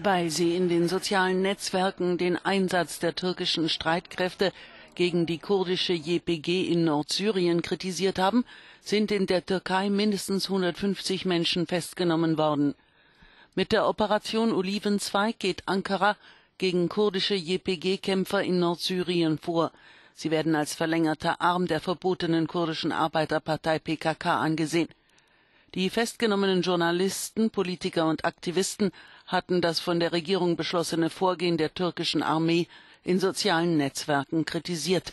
Weil sie in den sozialen Netzwerken den Einsatz der türkischen Streitkräfte gegen die kurdische JPG in Nordsyrien kritisiert haben, sind in der Türkei mindestens 150 Menschen festgenommen worden. Mit der Operation Olivenzweig geht Ankara gegen kurdische JPG-Kämpfer in Nordsyrien vor. Sie werden als verlängerter Arm der verbotenen kurdischen Arbeiterpartei PKK angesehen. Die festgenommenen Journalisten, Politiker und Aktivisten hatten das von der Regierung beschlossene Vorgehen der türkischen Armee in sozialen Netzwerken kritisiert